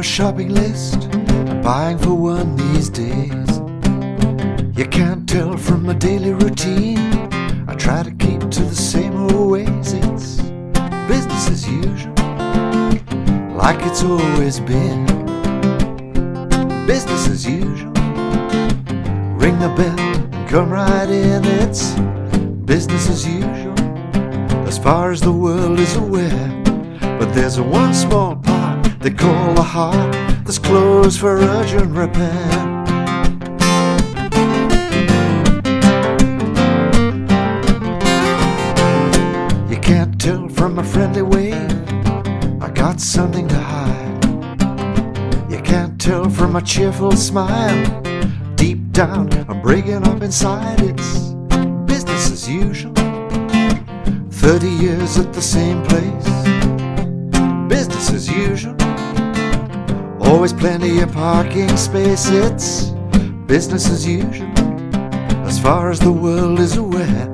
a shopping list. I'm buying for one these days. You can't tell from my daily routine. I try to keep to the same old ways. It's business as usual, like it's always been. Business as usual. Ring the bell and come right in. It's business as usual, as far as the world is aware. But there's a one small they call the heart that's closed for urgent repair. You can't tell from a friendly wave, I got something to hide. You can't tell from a cheerful smile, deep down I'm breaking up inside. It's business as usual. 30 years at the same place, Always plenty of parking space, it's business as usual, as far as the world is aware.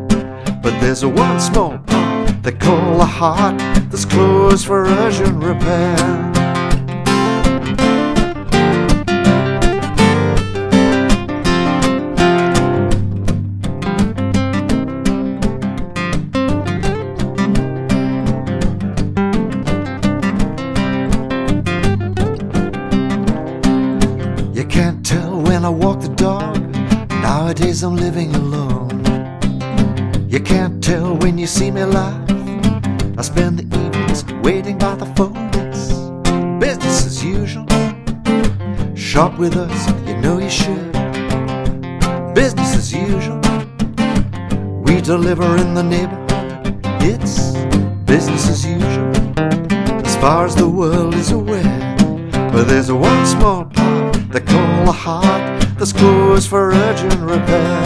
But there's a one small part they call a heart that's closed for urgent repair. Can't tell when I walk the dog. Nowadays I'm living alone. You can't tell when you see me live. I spend the evenings waiting by the phone. It's business as usual. Shop with us, you know you should. Business as usual. We deliver in the neighborhood. It's business as usual. As far as the world is aware. But there's one small they call a heart that's closed for urgent repair.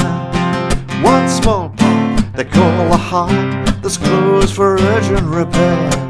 One small part they call a heart that's closed for urgent repair.